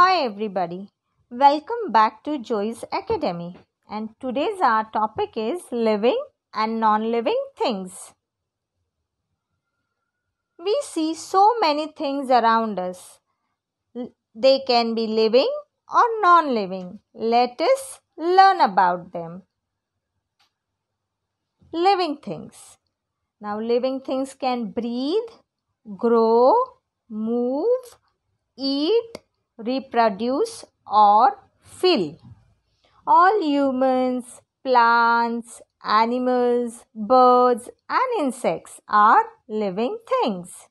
Hi everybody. Welcome back to Joey's Academy. And today's our topic is living and non-living things. We see so many things around us. They can be living or non-living. Let us learn about them. Living things. Now living things can breathe, grow, move, eat, reproduce, or fill. All humans, plants, animals, birds, and insects are living things.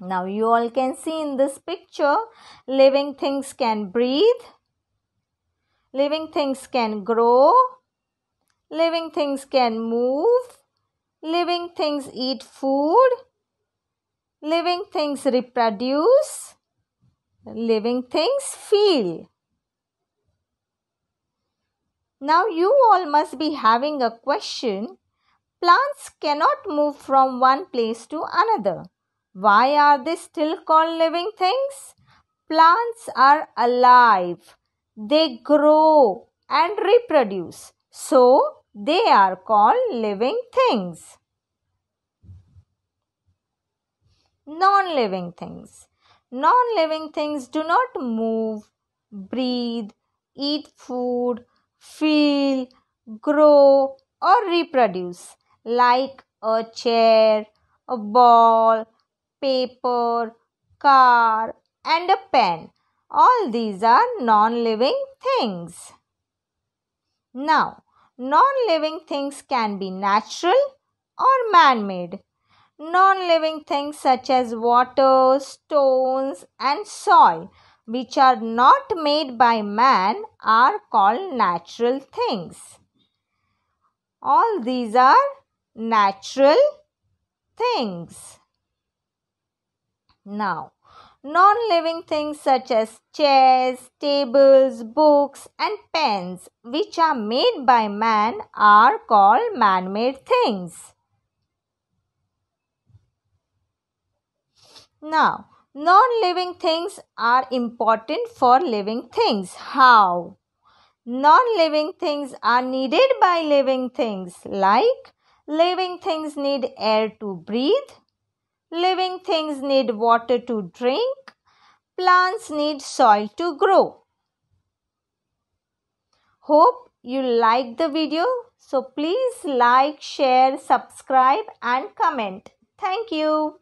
Now, you all can see in this picture living things can breathe, living things can grow, living things can move, living things eat food, living things reproduce, living things feel. Now you all must be having a question. Plants cannot move from one place to another. Why are they still called living things? Plants are alive. They grow and reproduce. So they are called living things. Non living things. Non living things do not move, breathe, eat food, feel, grow, or reproduce, like a chair, a ball, paper, car, and a pen. All these are non living things. Now, non living things can be natural or man made. Non living things such as water, stones, and soil, which are not made by man, are called natural things. All these are natural things. Now, non living things such as chairs, tables, books, and pens, which are made by man, are called man made things. Now, non-living things are important for living things. How? Non-living things are needed by living things like living things need air to breathe, living things need water to drink, plants need soil to grow. Hope you like the video. So please like, share, subscribe and comment. Thank you.